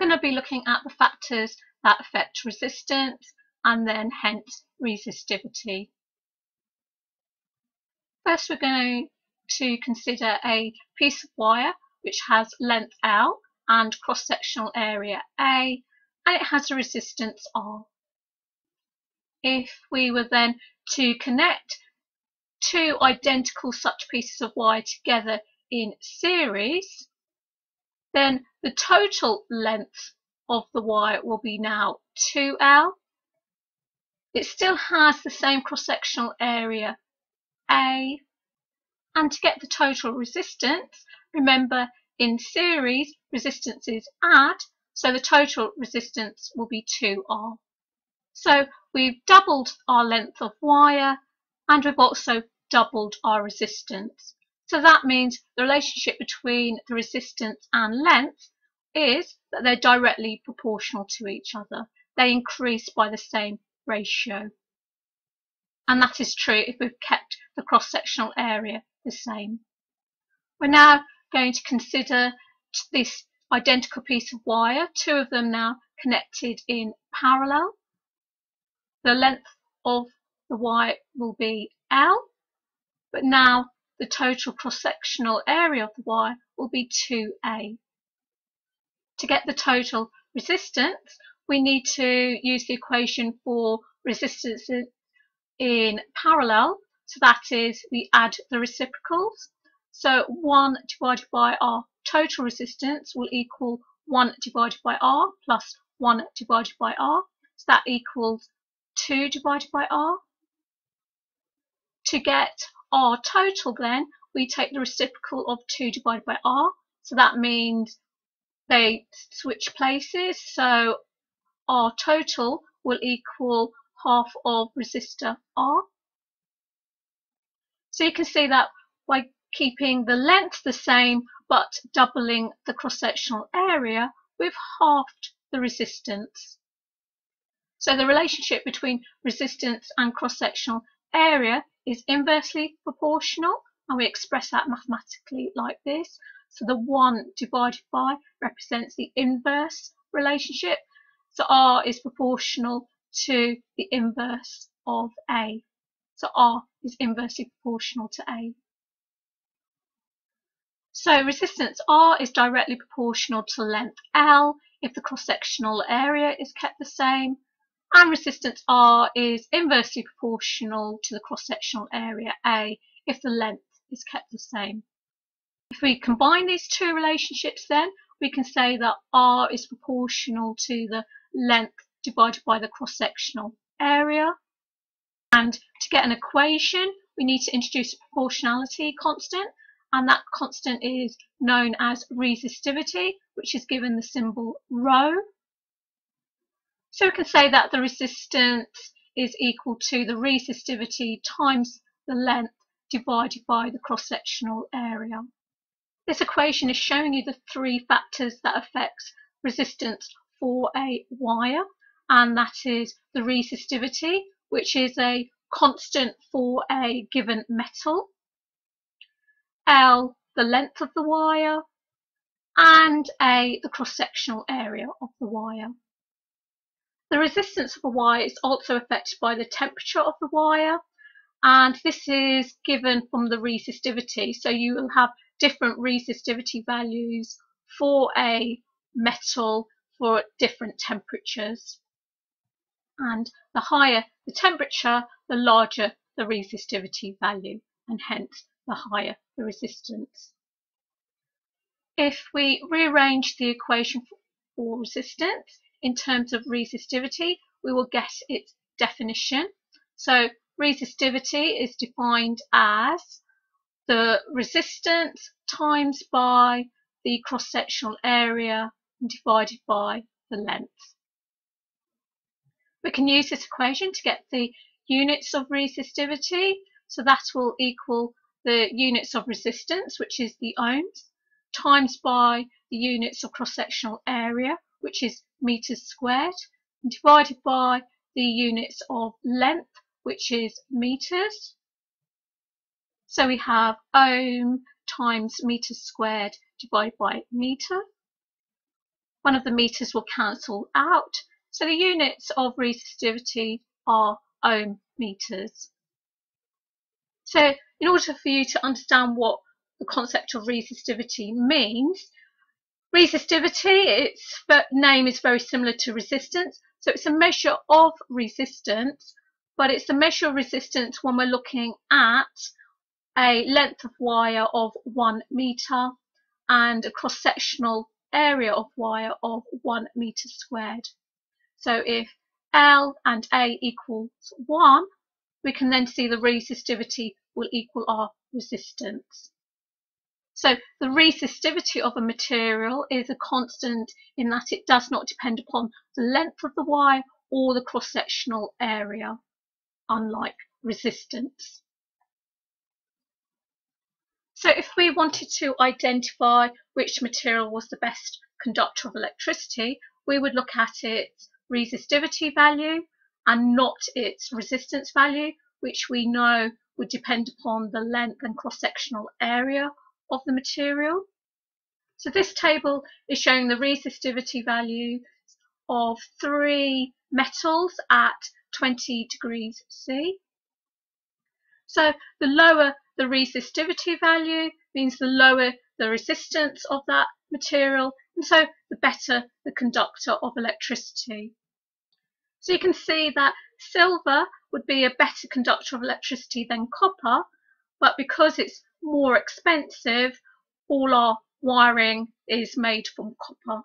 going to be looking at the factors that affect resistance and then hence resistivity. First we're going to consider a piece of wire which has length L and cross-sectional area A and it has a resistance R. If we were then to connect two identical such pieces of wire together in series, then the total length of the wire will be now 2L. It still has the same cross-sectional area A. And to get the total resistance, remember in series resistances add, so the total resistance will be 2R. So we've doubled our length of wire and we've also doubled our resistance. So that means the relationship between the resistance and length is that they're directly proportional to each other. They increase by the same ratio. And that is true if we've kept the cross-sectional area the same. We're now going to consider this identical piece of wire, two of them now connected in parallel. The length of the wire will be L, but now the total cross-sectional area of the wire will be 2A. To get the total resistance, we need to use the equation for resistance in parallel. So that is, we add the reciprocals. So 1 divided by our total resistance will equal 1 divided by R plus 1 divided by R. So that equals 2 divided by R. To get R total then, we take the reciprocal of 2 divided by R. So that means they switch places. So R total will equal half of resistor R. So you can see that by keeping the length the same but doubling the cross-sectional area, we've halved the resistance. So the relationship between resistance and cross-sectional area is inversely proportional and we express that mathematically like this. So the 1 divided by represents the inverse relationship. So R is proportional to the inverse of A. So R is inversely proportional to A. So resistance R is directly proportional to length L if the cross-sectional area is kept the same and resistance R is inversely proportional to the cross-sectional area A if the length is kept the same. If we combine these two relationships then, we can say that R is proportional to the length divided by the cross-sectional area. And to get an equation, we need to introduce a proportionality constant, and that constant is known as resistivity, which is given the symbol rho. So we can say that the resistance is equal to the resistivity times the length divided by the cross-sectional area. This equation is showing you the three factors that affect resistance for a wire, and that is the resistivity, which is a constant for a given metal, L, the length of the wire, and A, the cross-sectional area of the wire. The resistance of a wire is also affected by the temperature of the wire and this is given from the resistivity. So you will have different resistivity values for a metal for different temperatures. And the higher the temperature, the larger the resistivity value and hence the higher the resistance. If we rearrange the equation for resistance, in terms of resistivity, we will get its definition. So resistivity is defined as the resistance times by the cross-sectional area divided by the length. We can use this equation to get the units of resistivity. So that will equal the units of resistance, which is the ohms, times by the units of cross-sectional area, which is meters squared, divided by the units of length, which is meters. So we have ohm times meters squared divided by meter. one of the meters will cancel out. So the units of resistivity are ohm meters. So in order for you to understand what the concept of resistivity means, resistivity, its name is very similar to resistance. So it's a measure of resistance, but it's a measure of resistance when we're looking at a length of wire of one meter and a cross-sectional area of wire of one meter squared. So if L and A equals 1, we can then see the resistivity will equal our resistance. So the resistivity of a material is a constant in that it does not depend upon the length of the wire or the cross-sectional area, unlike resistance. So if we wanted to identify which material was the best conductor of electricity, we would look at its resistivity value and not its resistance value, which we know would depend upon the length and cross-sectional area of the material. So this table is showing the resistivity value of three metals at 20 degrees C. So the lower the resistivity value means the lower the resistance of that material and so the better the conductor of electricity. So you can see that silver would be a better conductor of electricity than copper but because it's more expensive all our wiring is made from copper